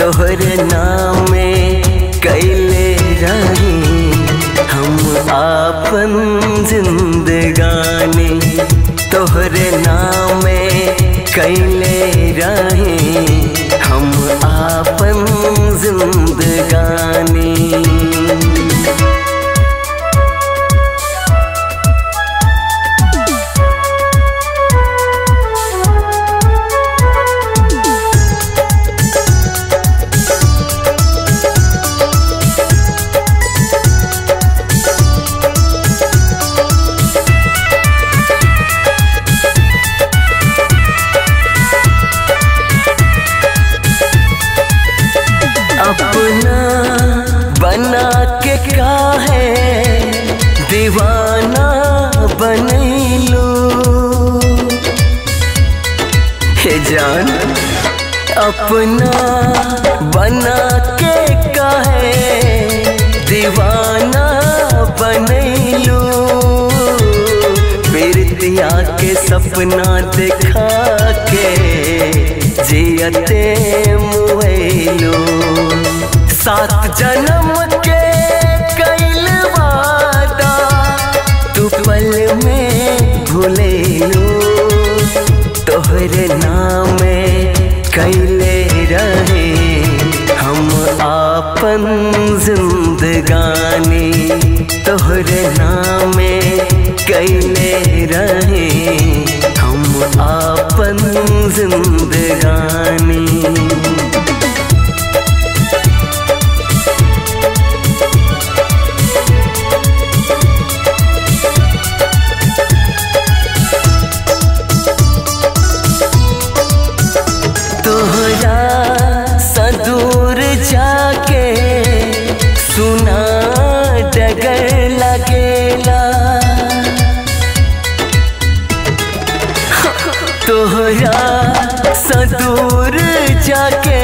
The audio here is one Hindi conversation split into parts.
तोहर नाम कैले रही हम आपन जिंदगानी तोहर नाम कैले रही के काहे दीवाना बनैलू हे जान, अपना बना के काहे दीवाना बनैलू प्रीतिया के सपना दिखा के जियते मुहैलू सात जन्म तोहरे नाम कैले रहे। हम आपन जिंदगानी तोहर नाम कैले रहे। तोहरा सदूर जाके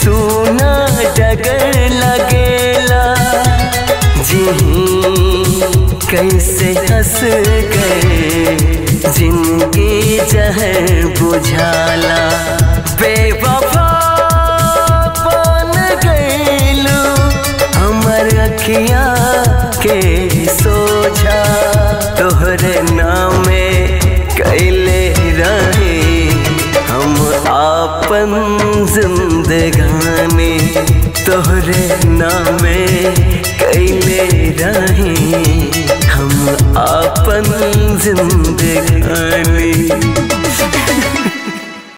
सुना डगर लगेला। जी कैसे हंस गए जिनकी जहर बुझाला। बेवफा जिंदगानी तोहरे नामे कैले रहे। हम आपन